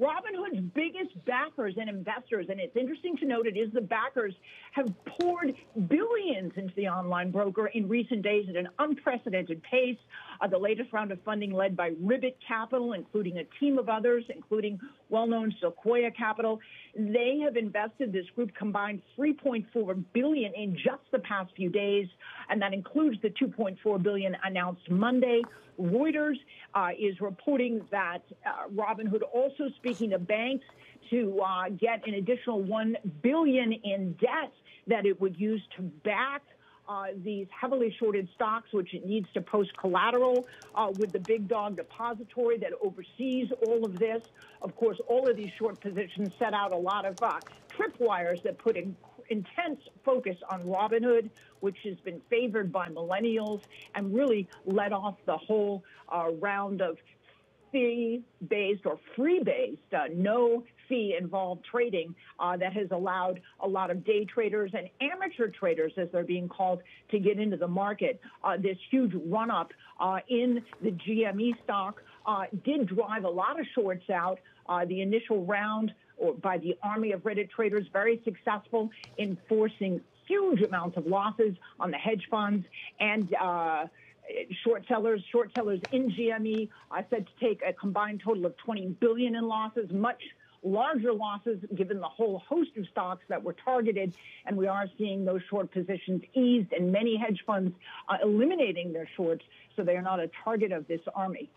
Robinhood's biggest backers and investors, and it's interesting to note it is the backers, have poured billions into the online broker in recent days at an unprecedented pace. Uh, the latest round of funding led by Ribbit Capital, including a team of others, including well-known Sequoia Capital. They have invested this group combined 3.4 billion in just the past few days, and that includes the 2.4 billion announced Monday. Reuters uh, is reporting that uh, Robinhood also speaking to banks to uh, get an additional 1 billion in debt that it would use to back uh, these heavily shorted stocks, which it needs to post collateral uh, with the big dog depository that oversees all of this. Of course, all of these short positions set out a lot of uh, tripwires that put in intense focus on Robinhood, which has been favored by millennials and really led off the whole uh, round of fee based or free based, uh, no fee involved trading uh, that has allowed a lot of day traders and amateur traders, as they're being called, to get into the market. Uh, this huge run up uh, in the GME stock uh, did drive a lot of shorts out. Uh, the initial round or by the army of Reddit traders, very successful in forcing huge amounts of losses on the hedge funds and short sellers, short sellers in GME. I said to take a combined total of 20 billion in losses, much larger losses given the whole host of stocks that were targeted. And we are seeing those short positions eased and many hedge funds uh, eliminating their shorts so they are not a target of this army.